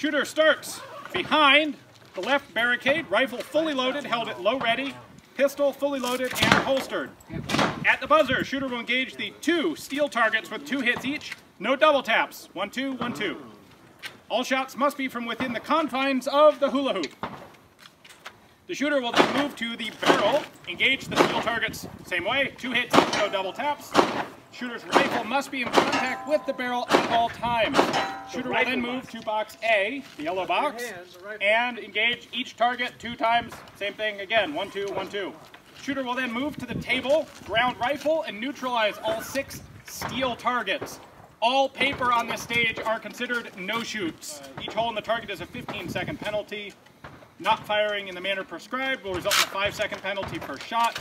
Shooter starts behind the left barricade, rifle fully loaded, held at low ready, pistol fully loaded and holstered. At the buzzer, shooter will engage the two steel targets with two hits each, no double taps. One, two, one, two. All shots must be from within the confines of the hula hoop. The shooter will then move to the barrel, engage the steel targets same way, two hits, no double taps. Shooter's rifle must be in contact with the barrel at all times. Shooter will then move to box A, the yellow box, and engage each target two times, same thing again, one, two, one, two. Shooter will then move to the table, ground rifle, and neutralize all six steel targets. All paper on this stage are considered no-shoots. Each hole in the target is a 15-second penalty. Not firing in the manner prescribed will result in a 5-second penalty per shot.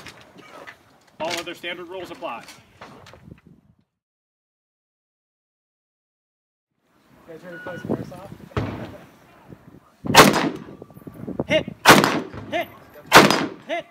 All other standard rules apply. You guys ready to play some airsoft? Hit! Hit! Hit! Hit!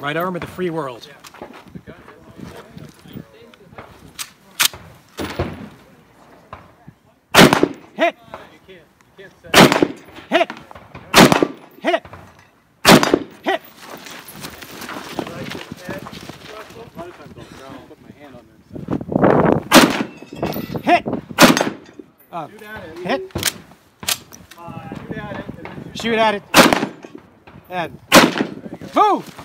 Right arm of the free world. Hit! Hit! Hit! Hit! Hit! Uh, hit! Shoot at it. And move!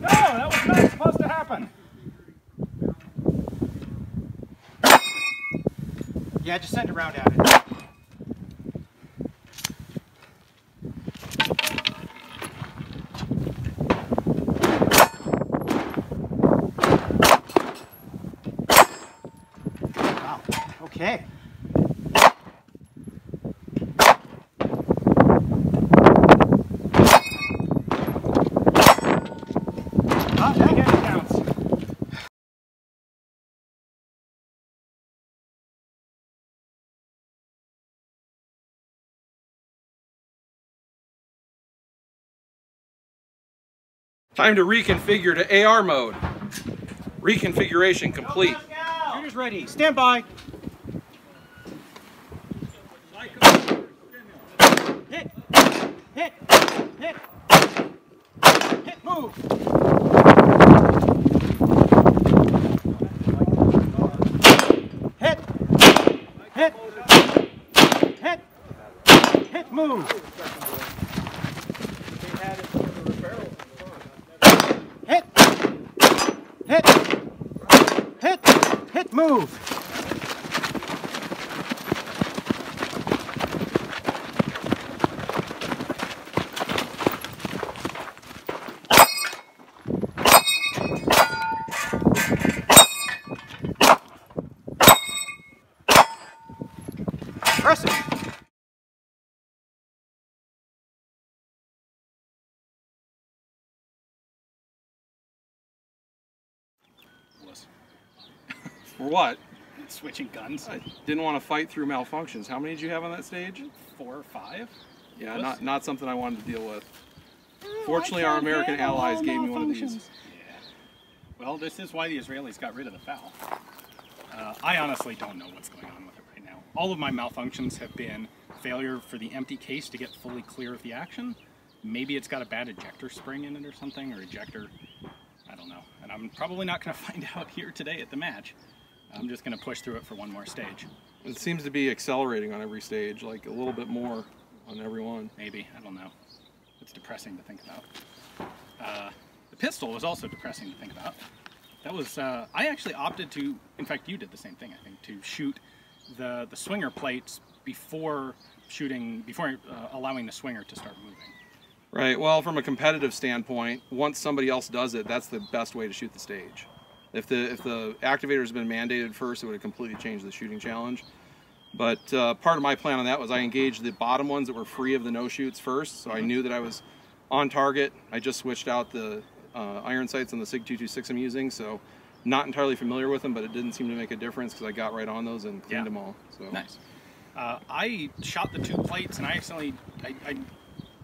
No, that was not supposed to happen. Yeah, just send a round at it. Wow. Okay. Ah, that again counts. Time to reconfigure to AR mode. Reconfiguration complete. Shooters ready. Stand by. Hit. Hit. Hit. Hit. Move. Move. Hit. Hit. Hit. Move. Impressive. For what? Switching guns. I didn't want to fight through malfunctions. How many did you have on that stage? Four or five. Yeah, Was- not not something I wanted to deal with. Fortunately, our American allies gave me one of these. Yeah. Well, this is why the Israelis got rid of the FAL. Uh, I honestly don't know what's going on with it right now. All of my malfunctions have been failure for the empty case to get fully clear of the action. Maybe it's got a bad ejector spring in it or something, or ejector. I don't know. And I'm probably not going to find out here today at the match. I'm just going to push through it for one more stage. It seems to be accelerating on every stage, like a little bit more on every one. Maybe. I don't know. It's depressing to think about. Uh, the pistol was also depressing to think about. That was, uh, I actually opted to, in fact, you did the same thing, I think, to shoot the, the swinger plates before shooting, before uh, allowing the swinger to start moving. Right. Well, from a competitive standpoint, once somebody else does it, that's the best way to shoot the stage. If the if the activator has been mandated first, it would have completely changed the shooting challenge. But uh, part of my plan on that was I engaged the bottom ones that were free of the no shoots first, so I knew that I was on target. I just switched out the uh, iron sights on the SIG 226 I'm using, so not entirely familiar with them, but it didn't seem to make a difference because I got right on those and cleaned Yeah. them all. So Nice. Uh, I shot the two plates and I accidentally, I, I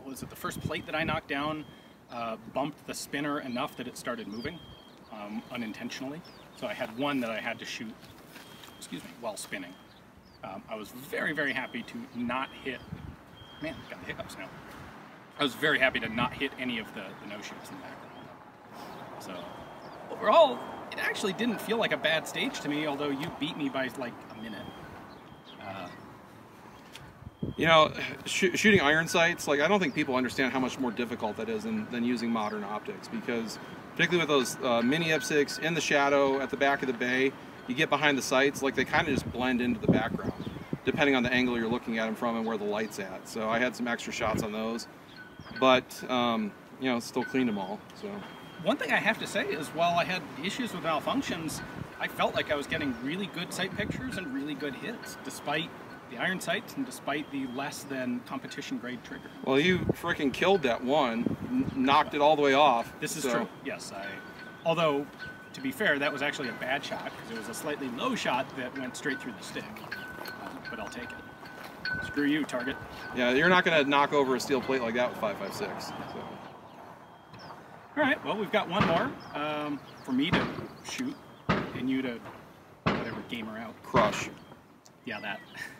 was it the first plate that I knocked down, uh, bumped the spinner enough that it started moving um, unintentionally. So I had one that I had to shoot, excuse me, while spinning. Um, I was very, very happy to not hit, man, got the hiccups now. I was very happy to not hit any of the, the no-shoots in the background. So overall, it actually didn't feel like a bad stage to me, although you beat me by like a minute. Uh, You know, sh- shooting iron sights, like I don't think people understand how much more difficult that is than, than using modern optics because, particularly with those uh, mini F6 in the shadow at the back of the bay, you get behind the sights, like they kind of just blend into the background, depending on the angle you're looking at them from and where the light's at. So I had some extra shots on those, but um, you know, still cleaned them all. So One thing I have to say is while I had issues with malfunctions, I felt like I was getting really good sight pictures and really good hits, despite the iron sights and despite the less than competition grade trigger. well, you freaking killed that one, knocked it all the way off. This is so- true. Yes, I. Although, to be fair, that was actually a bad shot because it was a slightly low shot that went straight through the stick. Um, but I'll take it. Screw you, target. Yeah, you're not going to knock over a steel plate like that with 5.56. So. All right. Well, we've got one more um, for me to shoot, and you to whatever gamer out. Crush. Yeah, that.